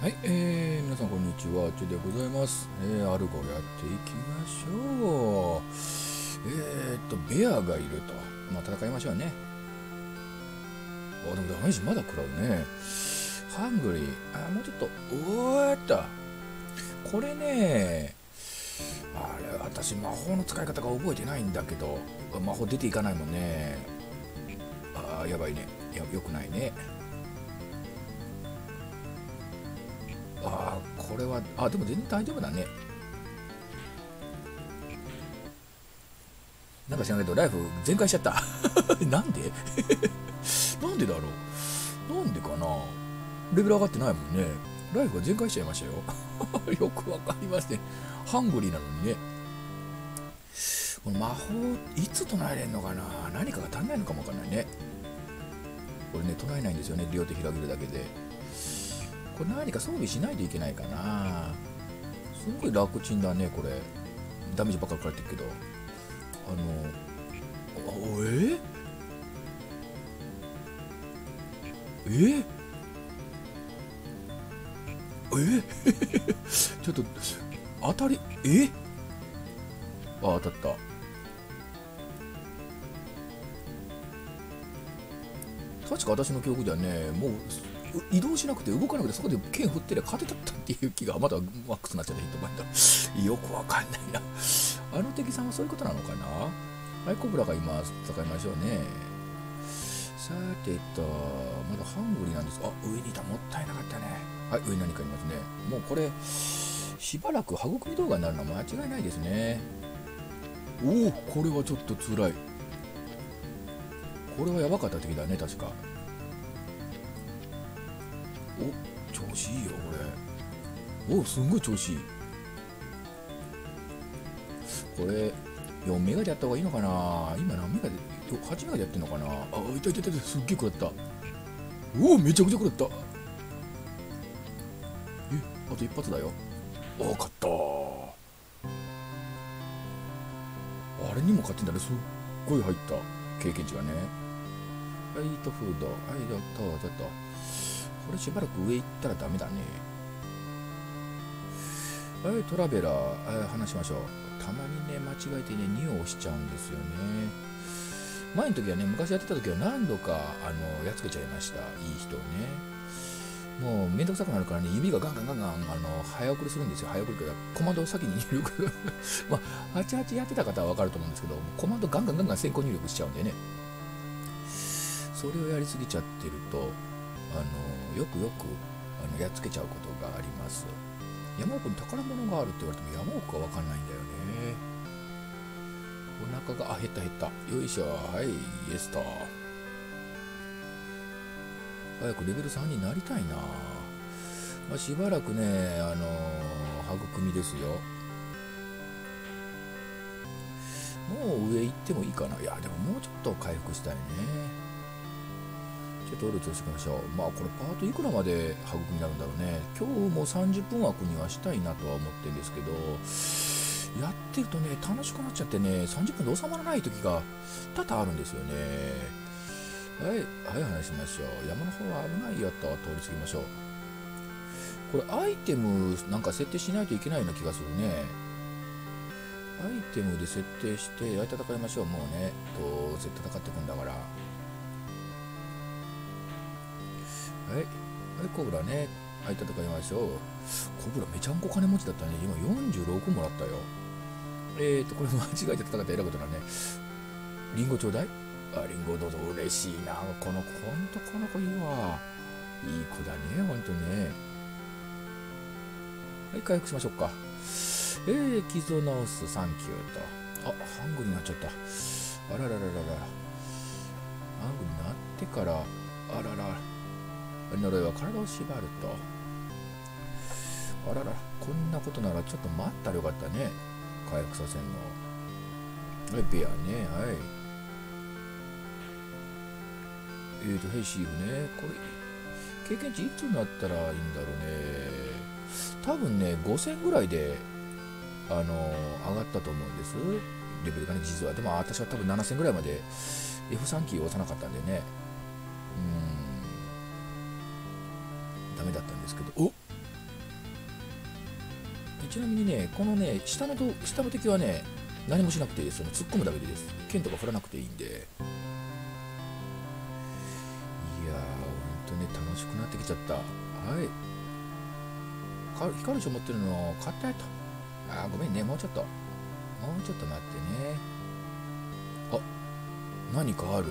はい、えー、皆さんこんにちは、ちゅでございます。えー、アルゴやっていきましょう。えーっと、ベアがいると。まあ、戦いましょうね。あ、でもダメージまだ食らうね。ハングリー。あ、もうちょっと、おーっと。これね、あれ、私、魔法の使い方が覚えてないんだけど、魔法出ていかないもんね。あー、やばいね。や、よくないね。れは。あでも全然大丈夫だね。なんか知らないけどライフ全開しちゃった。なんで？なんでだろう？なんでかな？レベル上がってないもんね。ライフが全開しちゃいましたよ。よくわかりません。ハングリーなのにね。この魔法いつ唱えれんのかな？何かが足んないのかもわかんないね。これね唱えないんですよね。両手広げるだけで。これ何か装備しないといけないかな。すごい楽ちんだねこれ。ダメージばっかりかかってるけど。あのあえ？え？え？ちょっと当たりえ？あ当たった。確か私の記憶ではねもう移動しなくて動かなくてそこで剣振ってりゃ勝てたっていう気がまだマックスになっちゃってヒットポイントよくわかんないな。あの敵さんはそういうことなのかな？はいコブラが今戦いましょうね。さてとまだハングリーなんです。あ上にいた。もったいなかったね。はい上に何かいますね。もうこれしばらく育み動画になるのは間違いないですね。おおこれはちょっと辛い。これはやばかった敵だね確か。お調子いいよこれ。おすんごい調子いい。これ4メガでやった方がいいのかな？今何メガで8メガでやってんのかな？あいたいたいたすっげえ食らった。おおめちゃくちゃ食らった。えあと一発だよ。お勝った。あれにも勝ってんだね。すっごい入った。経験値がね。はいとフード。はいやったやったこれしばらく上行ったらダメだね。はいトラベラー、はい、話しましょう。たまにね間違えてね2を押しちゃうんですよね。前の時はね昔やってた時は何度かあのやっつけちゃいました。いい人をね。もうめんどくさくなるからね指がガンガンガンガンあの早送りするんですよ。早送りからコマンドを先に入力。まあ88やってた方は分かると思うんですけどコマンドガンガンガンガン先行入力しちゃうんでね。それをやりすぎちゃってるとあのよくよくあのやっつけちゃうことがあります。山奥に宝物があるって言われても山奥が分かんないんだよね。お腹があ減った減った。よいしょはいイエスと。早くレベル3になりたいな、まあ、しばらくねあの育みですよ。もう上行ってもいいかな。いやでももうちょっと回復したいね。ちょっとオルツしてきましょう。まあこれパートいくらまで育みになるんだろうね。今日も30分枠にはしたいなとは思ってるんですけど、やってるとね、楽しくなっちゃってね、30分で収まらない時が多々あるんですよね。はい、はい、話しましょう。山の方は危ないよと通り過ぎましょう。これアイテムなんか設定しないといけないような気がするね。アイテムで設定して、やり戦いましょう。もうね、どうせ戦ってくんだから。はい、はい、コブラね。はい、戦いましょう。コブラめちゃんこ金持ちだったね。今46もらったよ。えーと、これ間違えて戦って偉いことだね。リンゴちょうだい？あ、リンゴどうぞ。嬉しいな。この子、ほんとこの子いいわ。いい子だね、ほんとね。はい、回復しましょうか。えー、傷を治す、サンキューと。あ、ハングになっちゃった。あららららら。ハングになってから、あらら。呪いは体を縛ると。あらら、こんなことならちょっと待ったらよかったね。回復させんの。はい、ベアね、はい。えーと、ヘイシーフね。これ、経験値いつになったらいいんだろうね。多分ね、5000ぐらいで、あの、上がったと思うんです。レベルがね、実は。でも、私は多分7000ぐらいまで F3 キーを押さなかったんでね。ダメだったんですけど、お？ちなみにねこのね下のと下の敵はね何もしなくていいです。その突っ込むだけでです。剣とか振らなくていいんで。いやーほんとね楽しくなってきちゃった。はい。光る書持ってるの買ったよとあーごめんねもうちょっと。もうちょっと待ってね。あ何かある。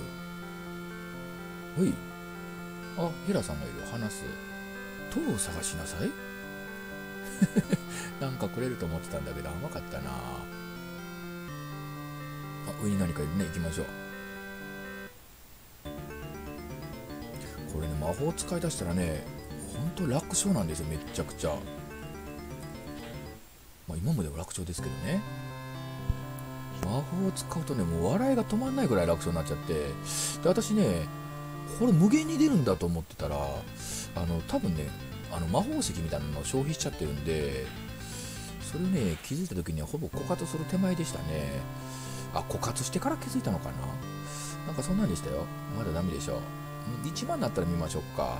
ほい。あヘラさんがいる。話す。塔を探しなさい？なんかくれると思ってたんだけど甘かったな。あ上に何かいるね。行きましょう。これね魔法使い出したらねほんと楽勝なんですよめっちゃくちゃ。まあ今までは楽勝ですけどね。魔法を使うとねもう笑いが止まんないぐらい楽勝になっちゃって。で私ねこれ無限に出るんだと思ってたらあの多分ねあの魔法石みたいなのを消費しちゃってるんでそれね気づいた時にはほぼ枯渇する手前でしたね。あ枯渇してから気づいたのかな？なんかそんなんでしたよ。まだダメでしょ1番になったら見ましょうか。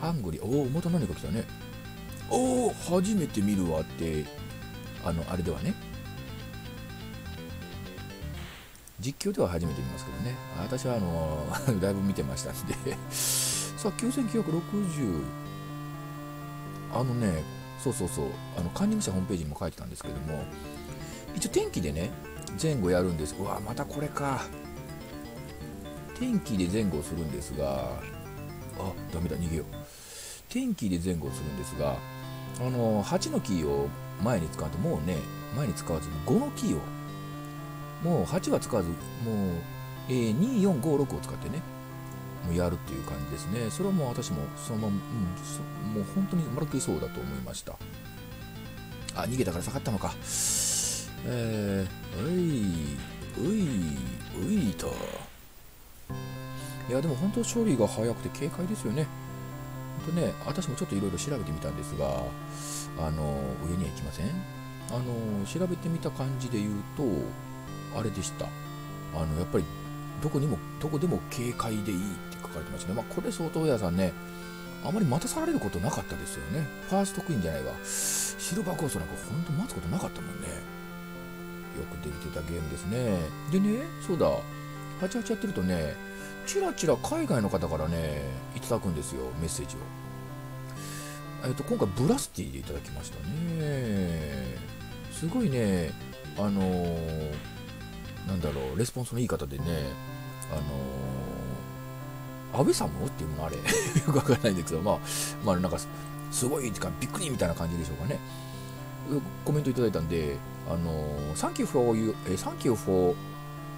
ハングリー。おおまた何か来たね。おお初めて見るわってあのあれではね。実況では初めて見ますけどね。私はあの だいぶ見てましたんで。さあ9960あのねそうそうそう。あのカンニング社ホームページにも書いてたんですけども。一応天気でね前後やるんです。うわまたこれか。天気で前後するんですが。あダメだ逃げよう。天気で前後するんですが。あの8のキーを前に使うともうね前に使わずに5のキーをもう8は使わずもう、えー、2456を使ってねもうやるっていう感じですね。それはもう私もそのまま、うん、もう本当にまるっきりそうだと思いました。あ逃げたから下がったのか。えー、ういういういと。いやでも本当処理が早くて軽快ですよね。本当ね私もちょっといろいろ調べてみたんですがあの上には行きません。あの調べてみた感じで言うとあれでした。あのやっぱりどこにもどこでも軽快でいいって書かれてましたね。まあこれ相当屋さんねあまり待たされることなかったですよね。ファーストクイーンじゃないわ。シルバーコースなんかほんと待つことなかったもんね。よくできてたゲームですね。でねそうだ。88やってるとねチラチラ海外の方からねいただくんですよメッセージを。えっと今回ブラスティでいただきましたね。すごいね。あのー、なんだろうレスポンスのいい方でねあのー、安倍さんもっていうのあれ よくわからないんですけどまあまあなんかすごいかびっくりみたいな感じでしょうかね。コメントいただいたんであのー、Thank you for you え Thank you for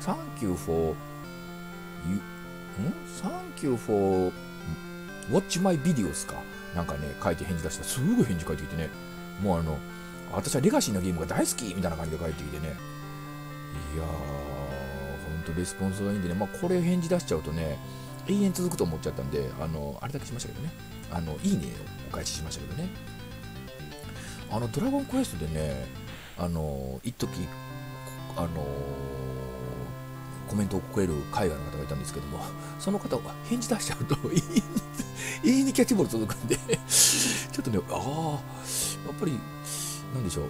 Thank you for you ん ?Thank you for watch my videos か。なんかね、書いて返事出した。ら、すぐ返事返ってきてね、もうあの、私はレガシーのゲームが大好きみたいな感じで返ってきてね、いやー、ほんとレスポンスがいいんでね、まあこれ返事出しちゃうとね、永遠続くと思っちゃったんで、あの、あれだけしましたけどね、あの、いいねをお返ししましたけどね。あの、ドラゴンクエストでね、あの、一時あのコメントをくれる海外の方がいたんですけども、その方は返事出しちゃうと永遠に、永遠にキャッチボール続くんでちょっとね、ああ、やっぱり、なんでしょう、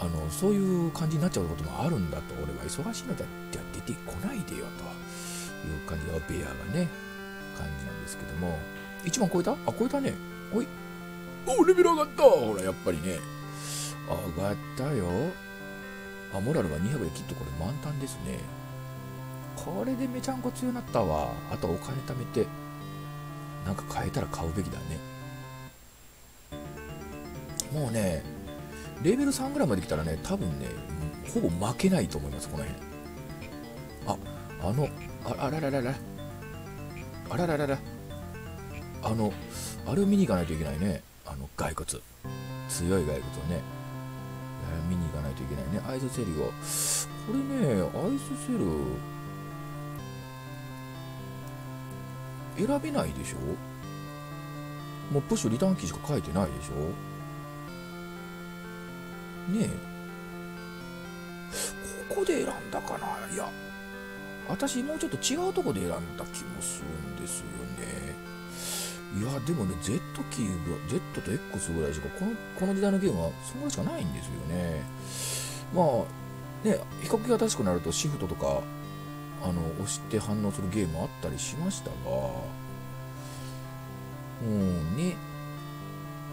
あの、そういう感じになっちゃうこともあるんだと、俺は忙しいのでじゃ出てこないでよ、という感じが、ベアがね、感じなんですけども、1番超えた？あ、超えたね。おい。おレベル上がったほら、やっぱりね、上がったよ。あ、モラルが200できっとこれ満タンですね。これでめちゃんこ強くなったわ。あとお金貯めて、なんか買えたら買うべきだね。もうね、レベル3ぐらいまで来たらね、多分ね、ほぼ負けないと思います、この辺。あ、あの、ああらららら。あらららら。あの、あれを見に行かないといけないね。あの、骸骨。強い骸骨をね。見に行かないといけないね。アイスセルを。これね、アイスセル、選べないでしょ？もうプッシュリターンキーしか書いてないでしょ？ねえ。ここで選んだかな。いや私もうちょっと違うとこで選んだ気もするんですよね。いやでもね Z キーが Z と X ぐらいしかこのこの時代のゲームはそんぐらいしかないんですよね。まあね比較的新しくなるとシフトとかあの押して反応するゲームあったりしましたが。うんね。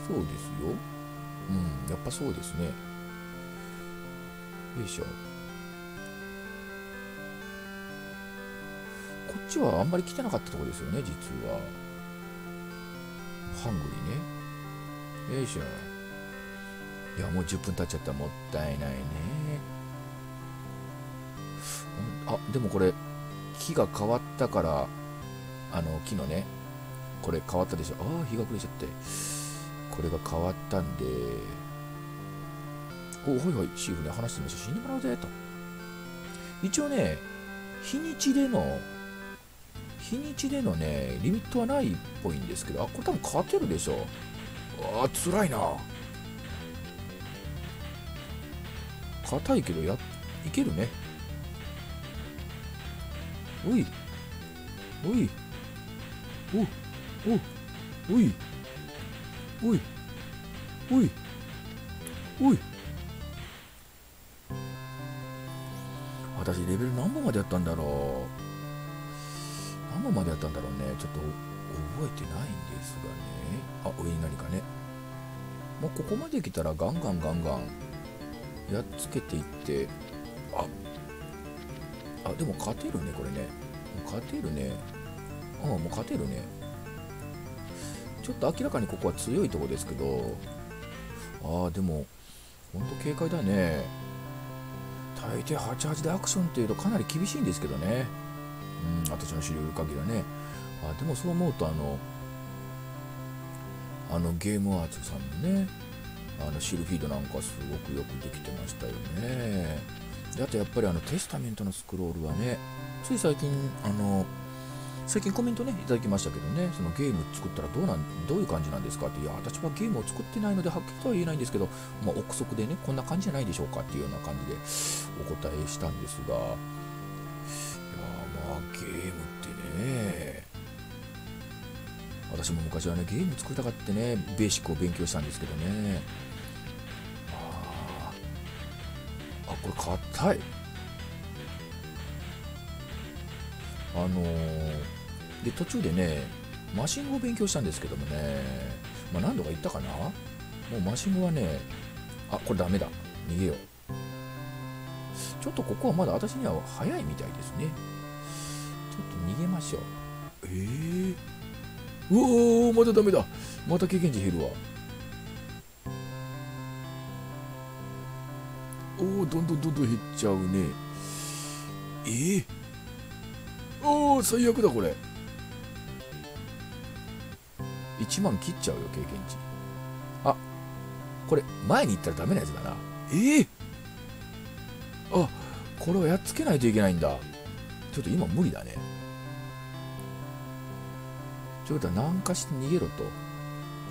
そうですよ。うんやっぱそうですね。よいしょ。こっちはあんまり来てなかったところですよね実は。ハングリーね。よいしょ。いやもう10分経っちゃった。もったいないね。あでもこれ木が変わったからあの木のねこれ変わったでしょ。ああ日が暮れちゃって。これが変わったんでおはいはいシーフね話してみましょう。死んでもらうぜと。一応ね日にちでの日にちでのねリミットはないっぽいんですけどあこれ多分勝てるでしょあー辛いな。硬いけどやいけるね。おい。おい。おおおい。おい。おい。おい。私レベル何本までやったんだろう。何本までやったんだろうね。ちょっと覚えてないんですがね。あ上に何かね。もうここまで来たらガンガンガンガンやっつけていって。あ。あでも勝てるねこれね。勝てるね。ああもう勝てるね。ちょっと明らかにここは強いとこですけど。ああでもほんと軽快だね。大抵88でアクションっていうとかなり厳しいんですけどね。うん私の知る限りはね。あでもそう思うとあのあのゲームアーツさんのねあのシルフィードなんかすごくよくできてましたよね。であとやっぱりあのテスタメントのスクロールはねつい最近あの最近コメントねいただきましたけどねそのゲーム作ったらどうなんどういう感じなんですか？っていや私はゲームを作ってないのではっきりとは言えないんですけど、まあ、憶測でねこんな感じじゃないでしょうかっていうような感じでお答えしたんですがいやまあゲームってね私も昔はねゲーム作りたかってねベーシックを勉強したんですけどねああこれ硬い。あのー、で途中でねマシン語を勉強したんですけどもね、まあ、何度か言ったかな？もうマシン語はねあこれダメだ。逃げよう。ちょっとここはまだ私には早いみたいですね。ちょっと逃げましょう。ええー、うおーまたダメだ。また経験値減るわ。おおどんどんどんどん減っちゃうね。えー、おお最悪だこれ。1万切っちゃうよ経験値。あこれ前に行ったらダメなやつだな。ええ。ー、あこれはやっつけないといけないんだ。ちょっと今無理だね。ちょっと南下して逃げろと。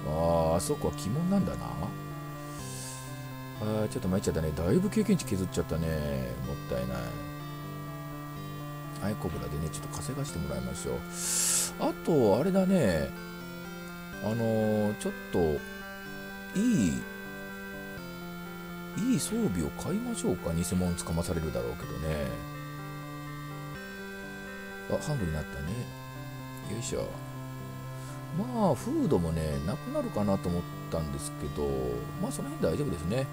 あああそこは鬼門なんだな。あちょっと参っちゃったね。だいぶ経験値削っちゃったね。もったいない。アイコブラでねちょっと稼がしてもらいましょう。あとあれだねあのー、ちょっといいいい装備を買いましょうか偽物つかまされるだろうけどね。あハングになったね。よいしょ。まあフードもねなくなるかなと思ったんですけどまあその辺大丈夫ですね。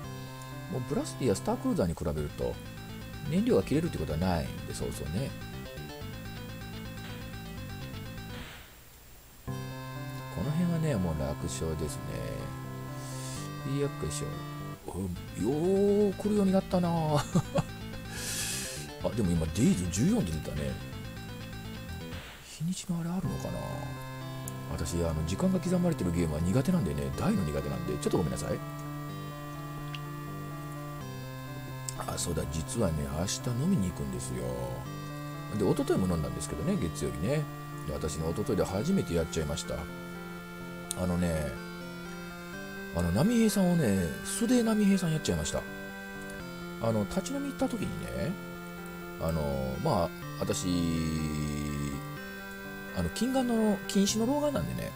もうブラスティやスタークルーザーに比べると燃料が切れるってことはないんでそうそうね。ねもう楽勝ですね。よっしょよ。ー来るようになったな。あでも今デイズ14で出たね。日にちのあれあるのかな。私あの時間が刻まれてるゲームは苦手なんでね。大の苦手なんで。ちょっとごめんなさい。あそうだ。実はね明日飲みに行くんですよ。で一昨日も飲んだんですけどね月曜日ね。で私ね一昨日で初めてやっちゃいました。あのねあの波平さんをね素で波平さんやっちゃいました。あの立ち飲み行った時にねあのまあ私あの禁眼の禁止の老眼なんでね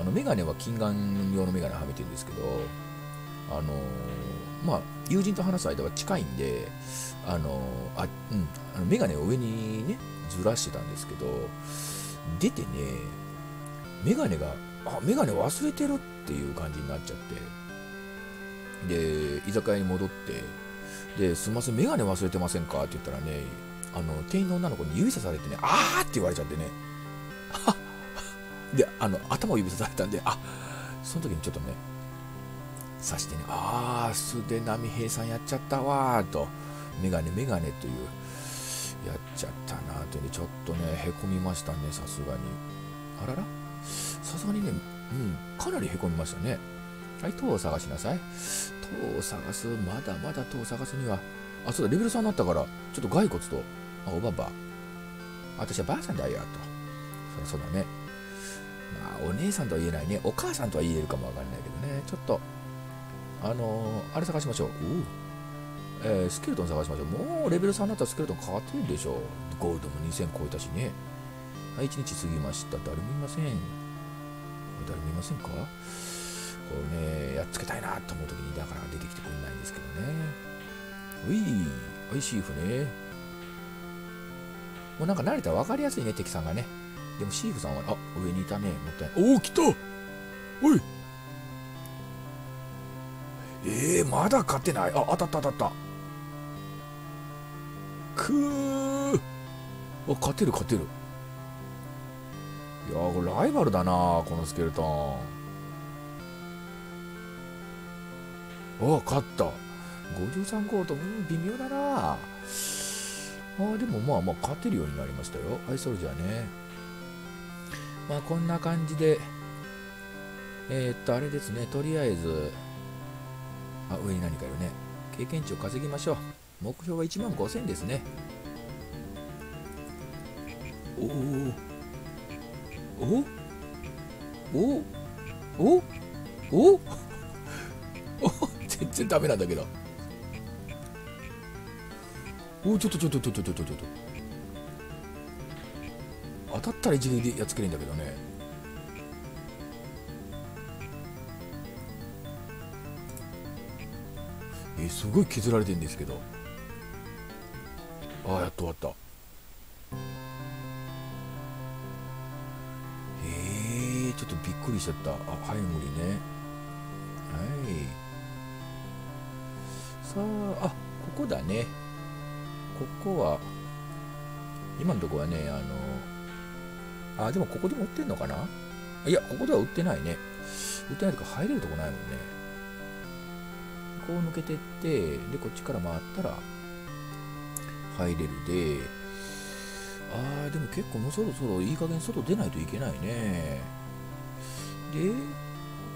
あのメガネは近眼用のメガネはめてるんですけどあのまあ友人と話す間は近いんであのあ、うん、あのメガネを上にねずらしてたんですけど出てねメガネがあメガネ忘れてるっていう感じになっちゃって。で居酒屋に戻ってですみませんメガネ忘れてませんか？って言ったらねあの店員の女の子に指さされてねあー！って言われちゃってね。であの頭を指さされたんであその時にちょっとね刺してねああ素手波平さんやっちゃったわーとメガネメガネというやっちゃったなというでちょっとねへこみましたねさすがに。あらら？さすがにねうんかなりへこみましたね。はい塔を探しなさい。塔を探すまだまだ塔を探すにはあそうだレベル3になったからちょっと骸骨とあおばば。私はばあさんだよと。そりゃそうだね。まあお姉さんとは言えないね。お母さんとは言えるかもわかんないけどね。ちょっとあのー、あれ探しましょう。えー、スケルトン探しましょう。もうレベル3になったらスケルトン変わってるでしょ。ゴールドも2000超えたしね。はい、1日過ぎました。誰もいません。誰もいませんか？こうね、やっつけたいなと思う時に、だから出てきてくれないんですけどね。うい、おいしい船。もうなんか慣れたら分かりやすいね、敵さんがね。でもシーフさんは、あ、上にいたね。もったいない。おお、来たおいえー、まだ勝てない。あ、当たった当たった。くーあ勝てる勝てるいやこれライバルだなこのスケルトン。あ勝った。53ゴールドうん微妙だな。あでもまあまあ勝てるようになりましたよ。アイソルジャーね。まあこんな感じでえー、っとあれですね。とりあえずあ上に何かいるね。経験値を稼ぎましょう。目標は1万5000ですね。おおおおおお全然ダメなんだけどおちょっとちょっとちょっとちょっとちょっと当たったら一撃でやっつけるんだけどねえすごい削られてるんですけどああやっと終わったくりしちゃった。あはい無理ね。はい。さああここだね。ここは今のとこはねあのあでもここでも売ってんのかな？いやここでは売ってないね。売ってないとか入れるとこないもんね。こう抜けてってでこっちから回ったら入れるで、あー、でも結構もうそろそろいい加減外出ないといけないね。で、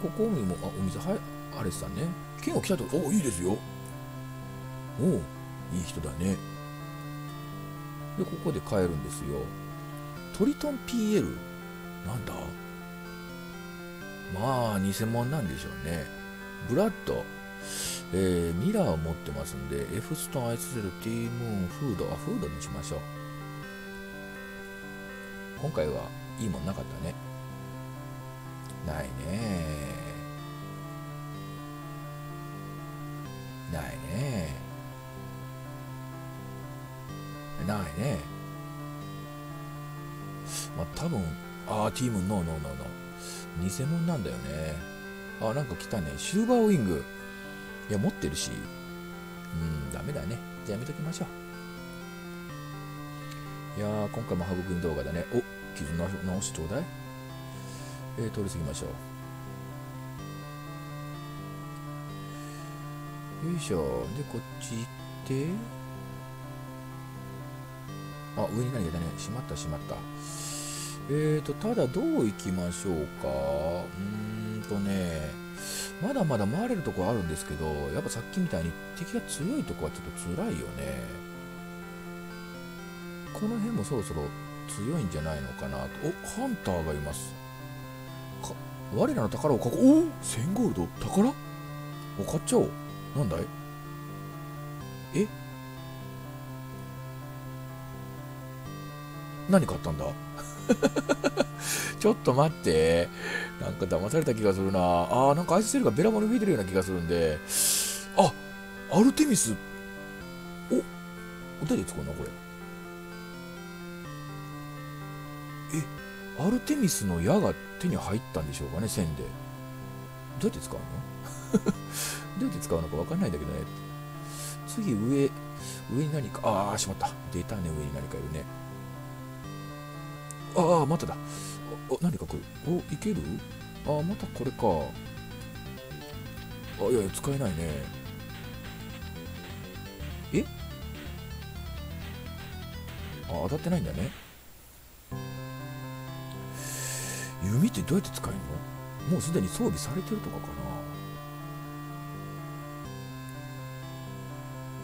ここにも、あ、お店、はい、アレスさんね。剣を来たと、おいいですよ。おおいい人だね。で、ここで買えるんですよ。トリトン PL? なんだ？まあ、偽物なんでしょうね。ブラッド。えー、ミラーを持ってますんで、F ストーンアイスセル、ティームーン、フード、あ、フードにしましょう。今回はいいもんなかったね。ないねないねないねまあ多分、あー、ティームン、ノーノーノーノー。偽物なんだよね。ああ、なんか来たね。シルバーウィング。いや、持ってるし。うん、ダメだね。じゃあやめときましょう。いやー、今回も育み動画だね。お、傷直しちょうだい。えー、通り過ぎましょう。よいしょ。で、こっち行って。あ、上に何がいたね。しまった、しまった。えーと、ただどう行きましょうか。うーんとね。まだまだ回れるとこあるんですけど、やっぱさっきみたいに敵が強いとこはちょっと辛いよね。この辺もそろそろ強いんじゃないのかなと。お、ハンターがいます。か我らの宝をかこ、おお !1000 ゴールド？宝？お、買っちゃおう。なんだい？え？何買ったんだ？ちょっと待って。なんか騙された気がするな。あー、なんかアイスセルがべらぼうに増えてるような気がするんで。あ、アルテミス。お、どうやって使うの？これ。え、アルテミスの矢が手に入ったんでしょうかね、線で。どうやって使うの？どうやって使うのかわかんないんだけどね。次上、上に何か、ああ、しまった。出たね、上に何かいるね。ああ、まただ。あ、あ何か来る。お、いける？ああ、またこれか。あ、いやいや、使えないね。え？あ、当たってないんだね。弓ってどうやって使えるの？もうすでに装備されてるとかか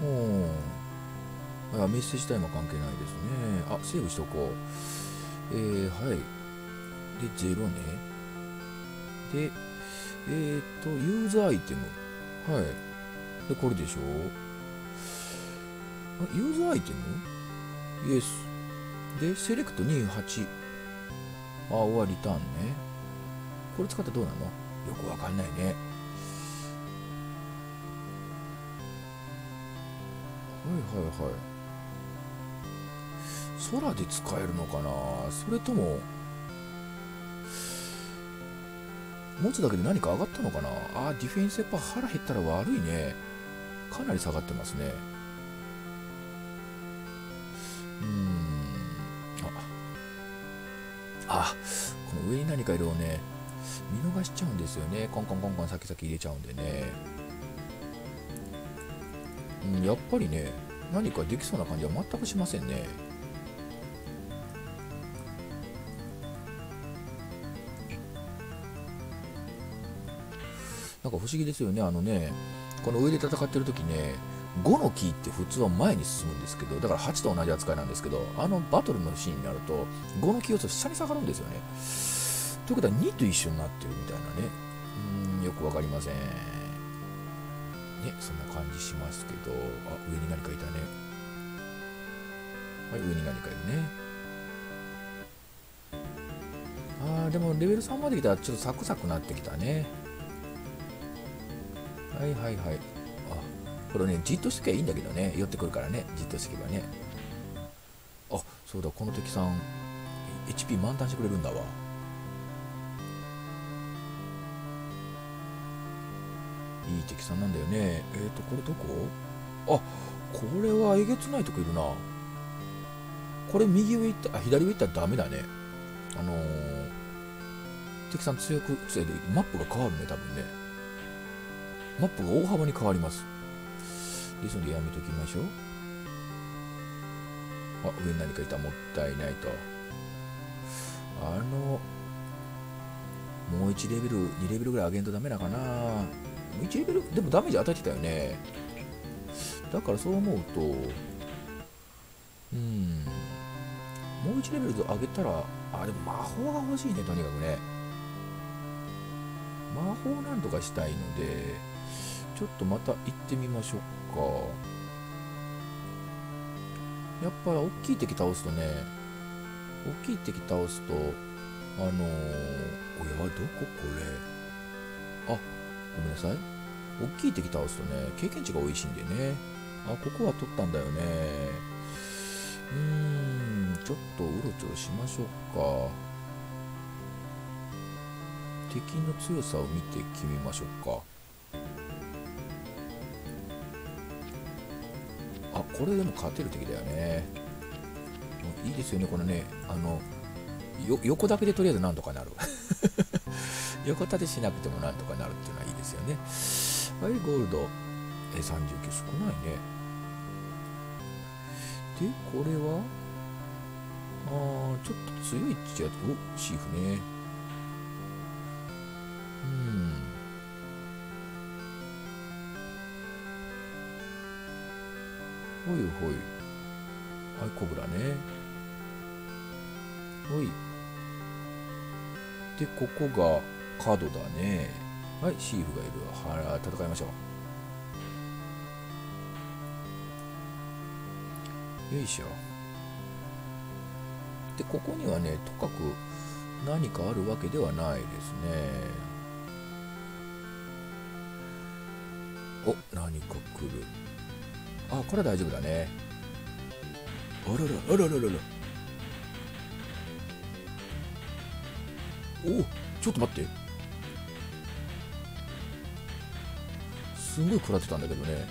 な？うん。あメッセージタイムは関係ないですね。あ、セーブしとこう。えー、はい。で、0ね。で、えー、っと、ユーザーアイテム。はい。で、これでしょ？あ、ユーザーアイテム？イエス。で、セレクト28。あ、終わりリターンね。これ使ってどうなの？よくわかんないね。はいはいはい。空で使えるのかな？それとも、持つだけで何か上がったのかな？あ、ディフェンスやっぱ腹減ったら悪いね。かなり下がってますね。うん。あ、この上に何か色をね、見逃しちゃうんですよね。コンコンコンコン先々入れちゃうんでね。うん、やっぱりね、何かできそうな感じは全くしませんね。なんか不思議ですよね。あのね、この上で戦ってる時ね、5のキーって普通は前に進むんですけど、だから8と同じ扱いなんですけど、あのバトルのシーンになると、5のキーを下に下がるんですよね。ということは2と一緒になってるみたいなね。うん、よくわかりません。ね、そんな感じしますけど、あ、上に何かいたね。はい、上に何かいるね。あー、でもレベル3まで来たらちょっとサクサクなってきたね。はいはいはい。これね、じっとしときゃいいんだけどね。寄ってくるからね。じっとしとけばね。あ、そうだ、この敵さん、HP 満タンしてくれるんだわ。いい敵さんなんだよね。えっ、ー、と、これどこ？あ、これはえげつないとこいるな。これ右上行った、あ、左上行ったらダメだね。あのー、敵さん強く、強いで、マップが変わるね、多分ね。マップが大幅に変わります。ですのでやめときましょう。あ、上に何かいた。もったいないと。あの、もう1レベル、2レベルぐらい上げんとダメだかな。1レベル、でもダメージ与えてたよね。だからそう思うと、うん、もう1レベル上げたら、あ、でも魔法が欲しいね、とにかくね。魔法なんとかしたいので、ちょっとまた行ってみましょうか。やっぱり大きい敵倒すとね、大きい敵倒すと、あのー、おや、どここれ？あ、ごめんなさい。大きい敵倒すとね、経験値が多いしいんでね。あ、ここは取ったんだよね。うーん、ちょっとうろちょろしましょうか。敵の強さを見て決めましょうか。あ、これでも勝てる敵だよね。いいですよね、このね、あの、横だけでとりあえずなんとかなる。横立てしなくてもなんとかなるっていうのはいいですよね。はい、ゴールド。え、39少ないね。で、これは？あ、ちょっと強いっちゃ、お、シーフね。ほいほい。はい、コブラね。ほい。で、ここが角だね。はい、シーフがいる。はら、戦いましょう。よいしょ。でここにはねとかく何かあるわけではないですねお何か来るあこれは大丈夫だね。あららあらららら。おちょっと待って。すごい食らってたんだけどね。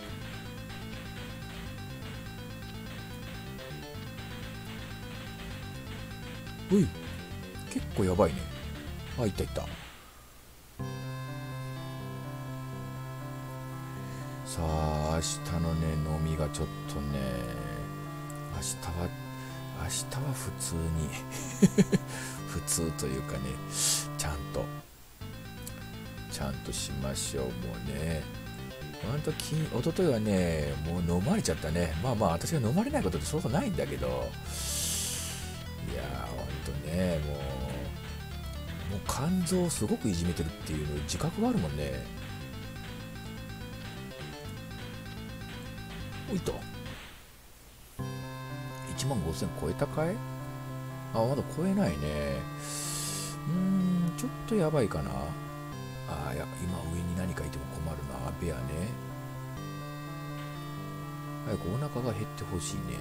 おい結構やばいね。あいったいった。さあ。日のね飲みがちょっとね明日は明日は普通に 普通というかねちゃんとちゃんとしましょうもうね。ほんとき一昨日はねもう飲まれちゃったね。まあまあ私が飲まれないことってそうそうないんだけど。いやーほんとねもうもう肝臓をすごくいじめてるっていう自覚があるもんね。おいと。1万5000超えたかい？あまだ超えないね。うんちょっとやばいかな。あや今上に何かいても困るな。ベアね。早くお腹が減ってほしいね。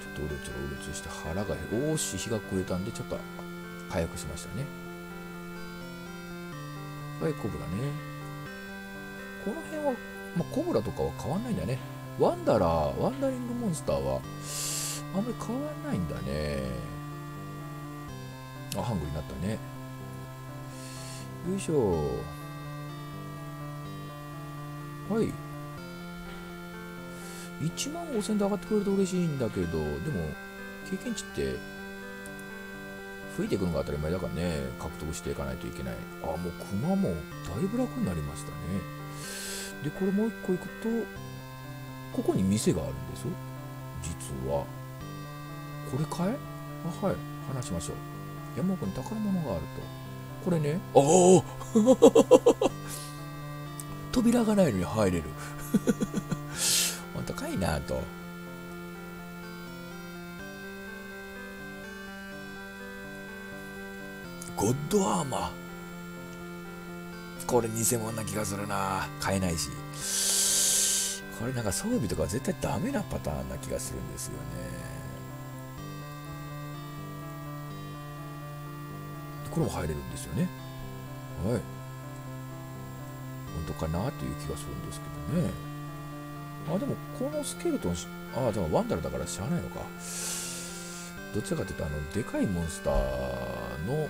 ちょっとうろちょろうろちょろして腹が減る。おーし日が暮れたんでちょっと早くしましたね。はいコブラね。この辺は、まあ、コブラとかは変わんないんだね。ワンダラーワンダリングモンスターはあんまり変わんないんだね。あハングリーになったね。よいしょ。はい。1万5000で上がってくれると嬉しいんだけどでも経験値って増えていくのが当たり前だからね。獲得していかないといけない。あもう熊もだいぶ楽になりましたね。でこれもう一個行くとここに店があるんですよ。実は。これ買え？あはい。話しましょう。山奥に宝物があると。これね。ああ扉がないのに入れるまたかいなとゴッドアーマー。これ偽物な気がするな。買えないし。これなんか装備とか絶対ダメなパターンな気がするんですよね。これも入れるんですよね。はい。本当かなという気がするんですけどね。あでもこのスケルトンあでもワンダルだからしゃあないのか。どちらかというとあのでかいモンスターの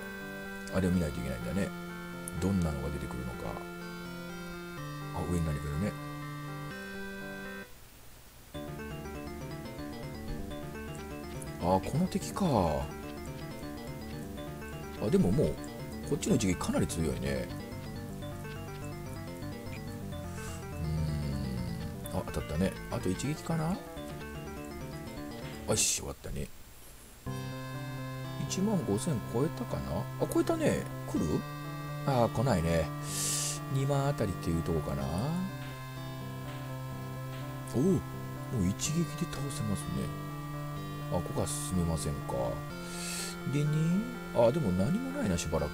あれを見ないといけないんだね。どんなのが出てくるのか。あ上に何かいるね。あこの敵か。あでももうこっちの一撃かなり強いね。うん。あ当たったね。あと一撃かな。よし終わったね。1万5000超えたかな？あ超えたね。来る？あ来ないね。2万あたりっていうとこかな。おおもう一撃で倒せますね。あここは進めませんか。でにあでも何もないなしばらく。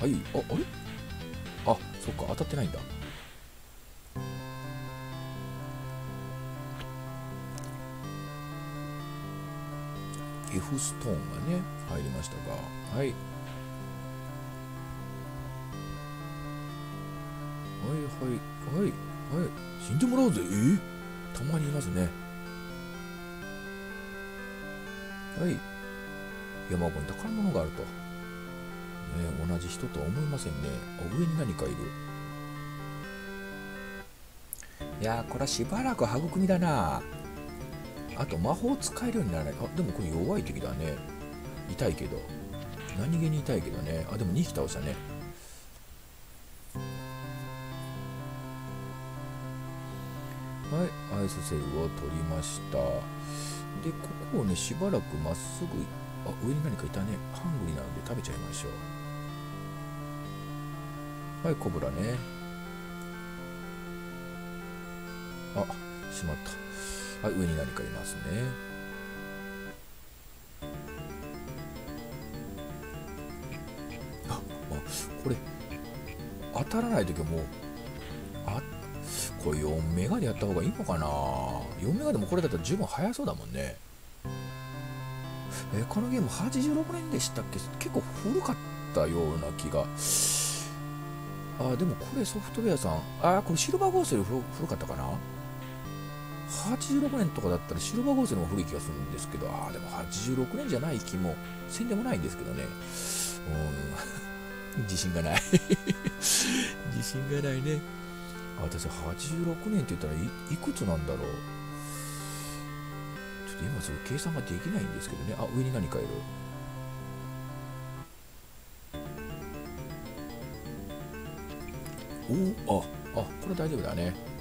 はいああれ？あそっか当たってないんだ。エフストーンがね入りましたがはい。はいはいはいはい。死んでもらうぜ。えー、たまにいますね。はい。山奥に宝物があると。ね同じ人とは思いませんね。あ上に何かいる。いやこれはしばらく育みだな。あと魔法使えるようにならない。あでもこれ弱い敵だね。痛いけど。何気に痛いけどね。あでも2匹倒したね。はいアイスセルを取りました。でここをねしばらくまっすぐあ上に何かいたね。ハングリーなので食べちゃいましょう。はいコブラね。あしまった。はい上に何かいますね。ああこれ当たらない時はもうあこれ4メガでやった方がいいのかな。4メガでもこれだったら十分速そうだもんね。えこのゲーム86年でしたっけ？結構古かったような気が。あでもこれソフトウェアさんあこれシルバーゴースより古かったかな？86年とかだったらシルバーゴースのも古い気がするんですけどああでも86年じゃない気もせんでもないんですけどね。うん。自信がない。自信がないね。私86年って言ったらいくつなんだろう。ちょっと今すぐ計算ができないんですけどね。あ上に何かいる。おおああこれ大丈夫だね。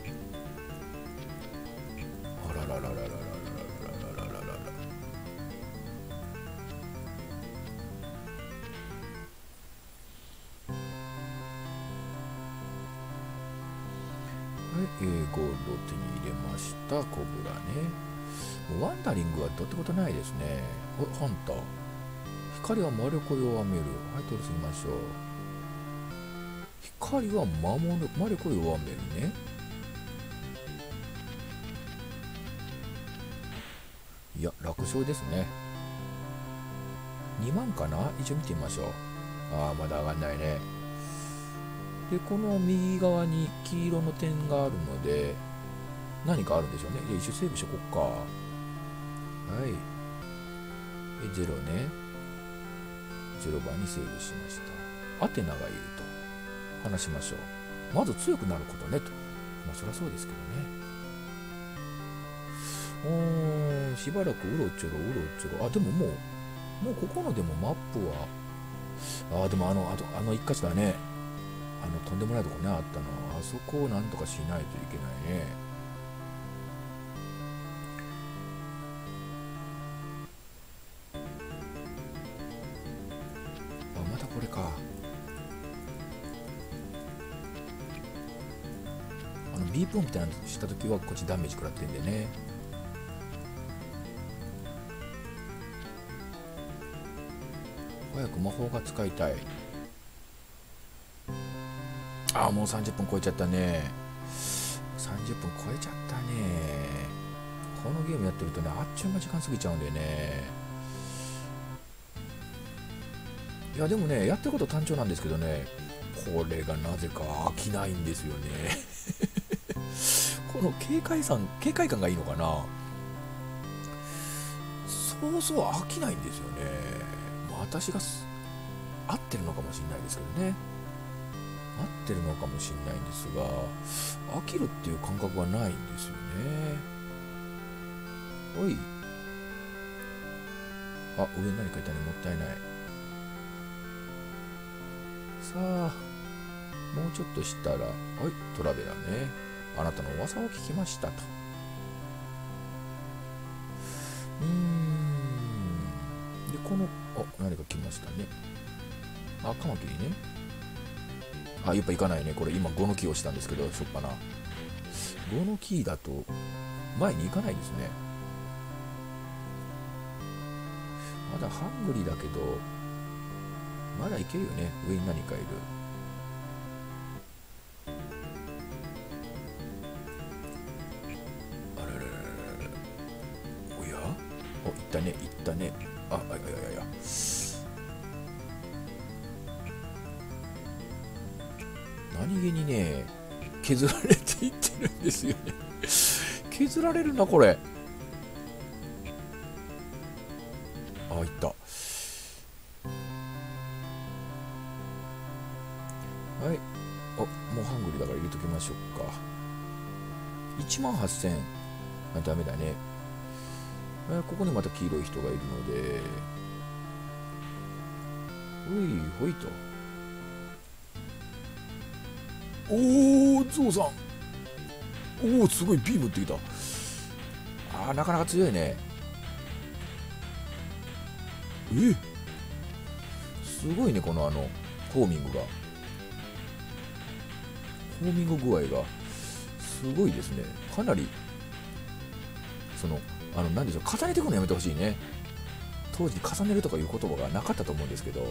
ましたコブラね。ワンダリングはどうってことないですね。おハンター。光は魔力を弱める。はい取りすぎましょう。光は魔物魔力を弱めるね。いや楽勝ですね。2万かな？一応見てみましょう。ああまだ上がんないね。でこの右側に黄色の点があるので何かあるんでしょうね。じゃあ一応セーブしとこっか。はい。で0ね。0番にセーブしました。アテナがいると。話しましょう。まず強くなることねと。まあそりゃそうですけどね。おーしばらくうろちょろうろちょろ。あでももうもうここのでもマップはあでもあのあとあの一箇所だね。あのとんでもないとこねあったの。あそこをなんとかしないといけないね。これか。あの B ポンみたいなのした時はこっちダメージ食らってんでね。早く魔法が使いたい。ああもう30分超えちゃったね。30分超えちゃったね。このゲームやってるとねあっちゅう間時間過ぎちゃうんでね。いやでもねやってること単調なんですけどねこれがなぜか飽きないんですよね。この警戒感警戒感がいいのかな。そうそう飽きないんですよね、私が合ってるのかもしれないですけどね。合ってるのかもしれないんですが飽きるっていう感覚はないんですよね。おい。あ上に何かいたね。もったいない。さあもうちょっとしたらはいトラベラーねあなたの噂を聞きましたとうーんでこのあ何か来ましたねあカマキリねあ、やっぱ行かないね。これ今5のキーをしたんですけど、しょっぱな。5のキーだと前に行かないですね。まだハングリーだけど、まだいけるよね。上に何かいる。あらららら。おや？お、行ったね、行ったね。あ、あ、いやいやいや。何気にね削られていってるんですよね削られるなこれ8000あダメだね。えここにまた黄色い人がいるので。ほいほいとおおゾウさん。おおすごいビームってきた。あーなかなか強いね。え？すごいねこのあのホーミングが。フォーミング具合が。すごいですね。かなりそのあの何でしょう重ねていくのやめてほしいね。当時重ねるとかいう言葉がなかったと思うんですけど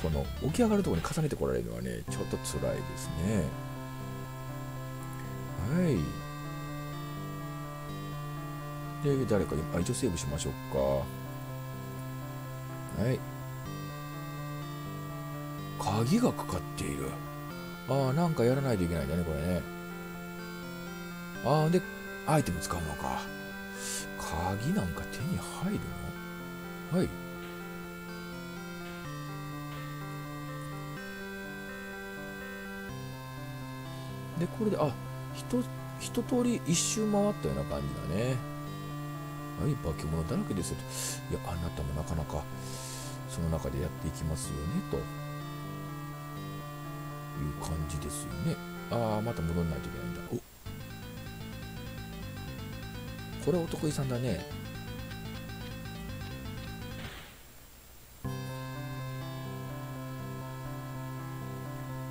この起き上がるとこに重ねてこられるのはねちょっと辛いですね。はい。で誰かあ一応セーブしましょうか。はい。鍵がかかっている。ああなんかやらないといけないんだねこれね。ああでアイテム使うのか。鍵なんか手に入るの？はい。でこれであ一一通り一周回ったような感じだね。はい化け物だらけですよと。いやあなたもなかなかその中でやっていきますよねと。いう感じですよね。ああまた戻らないといけないこれお得意さんだね。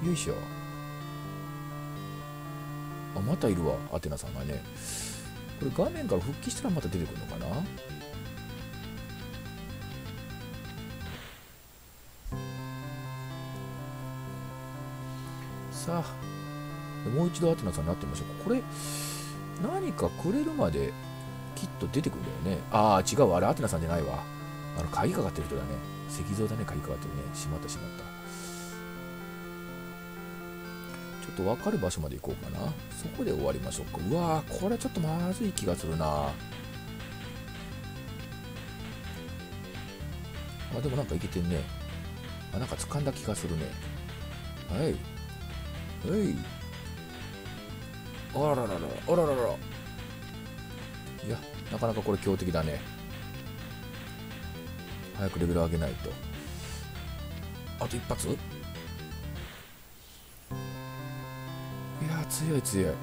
よいしょ。あまたいるわアテナさんがね。これ画面から復帰したらまた出てくるのかな？さあもう一度アテナさんになってみましょうこれ何かくれるまできっと出てくるんだよね。ああ、違う。あれ、アテナさんじゃないわ。あの、鍵かかってる人だね。石像だね、鍵かかってるね。しまったしまった。ちょっと分かる場所まで行こうかな。そこで終わりましょうか。うわー、これちょっとまずい気がするな。あ、でもなんかいけてんね。あ、なんか掴んだ気がするね。はい。はい。あらららら、あらららら。なかなかこれ強敵だね。早くレベル上げないと。あと一発？いや強い強い。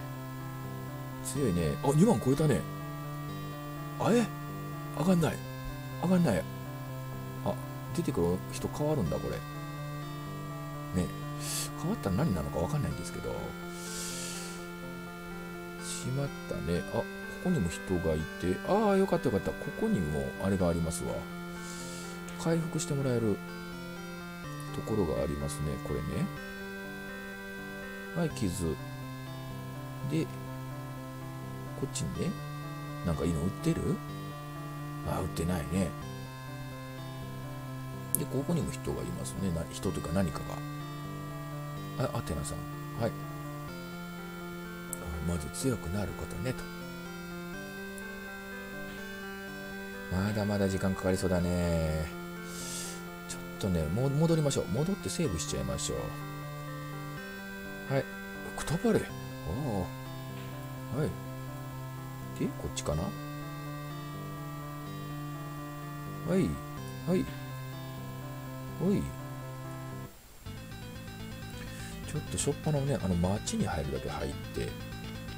強いね。あ、2万超えたね。あえ？上がんない。上がんない。あ、出てくる人変わるんだ、これ。ね変わったら何なのかわかんないんですけど。しまったね。あ、ここにも人がいて、ああ、よかったよかった。ここにもあれがありますわ。回復してもらえるところがありますね。これね。はい、傷。で、こっちにね、なんかいいの売ってる？あ、売ってないね。で、ここにも人がいますね。な人というか何かが。あ、アテナさん。はい。まず強くなることね、と。まだまだ時間かかりそうだね。ちょっとね、も戻りましょう。戻ってセーブしちゃいましょう。はい。くたばれ。おお。はい。で、こっちかな？はい。はい。おい。ちょっとしょっぱなね、あの街に入るだけ入って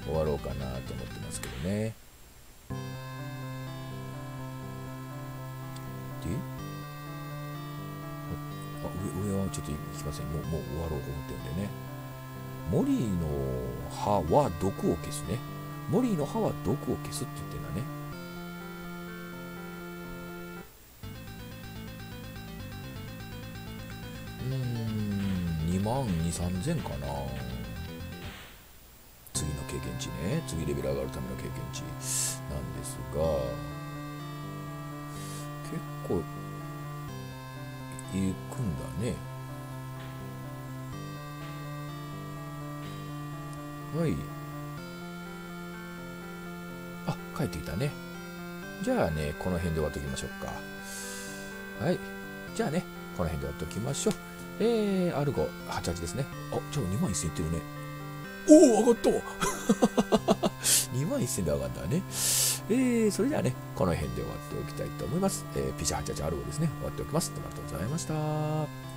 終わろうかなと思ってますけどね。あ上上はちょっと行きません。もうもう終わろうと思ってるんでね。モリーの歯は毒を消すね。モリーの歯は毒を消すって言ってんだね。うん2万2 3千かな。次の経験値ね。次レベル上がるための経験値なんですが。構行くんだね。はい。あ帰ってきたね。じゃあねこの辺で終わっておきましょうか。はい。じゃあねこの辺で終わっておきましょう。えー、アルゴ88ですね。あじゃあ2万1000いってるね。おお上がった2万1000で上がったね。えー、それではね、この辺で終わっておきたいと思います。えー、ピシャ88アルゴですね、終わっておきます。どうもありがとうございました。